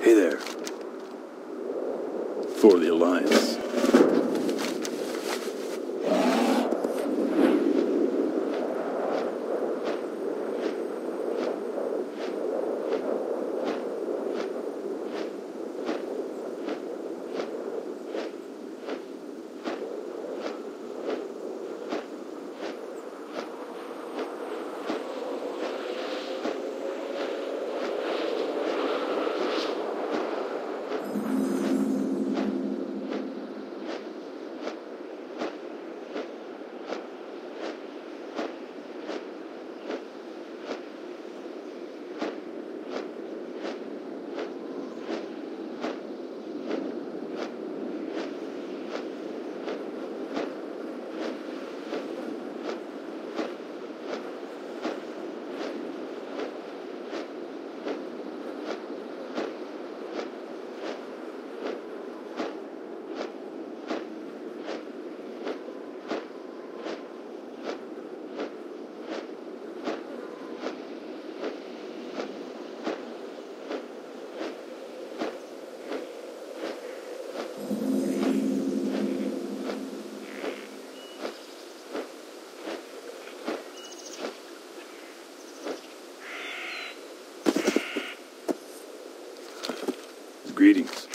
Hey there. For the Alliance. Greetings.